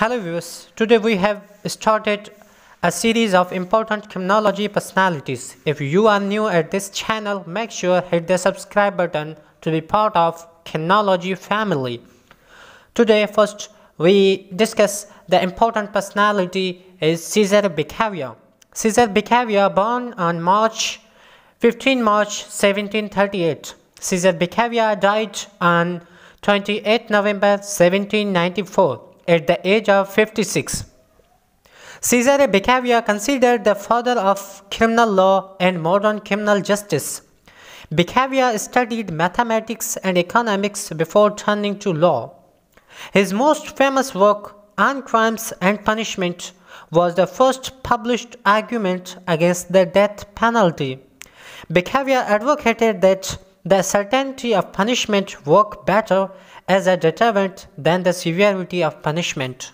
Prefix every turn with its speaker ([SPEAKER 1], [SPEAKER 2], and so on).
[SPEAKER 1] Hello viewers, today we have started a series of important criminology personalities. If you are new at this channel, make sure hit the subscribe button to be part of criminology family. Today first we discuss the important personality is Cesar Beccaria. Cesar Beccaria born on March 15 March 1738. Cesar Beccaria died on 28 November 1794 at the age of 56. Cesare Beccaria considered the father of criminal law and modern criminal justice. Beccaria studied mathematics and economics before turning to law. His most famous work, On Crimes and Punishment, was the first published argument against the death penalty. Beccaria advocated that the certainty of punishment work better as a deterrent than the severity of punishment.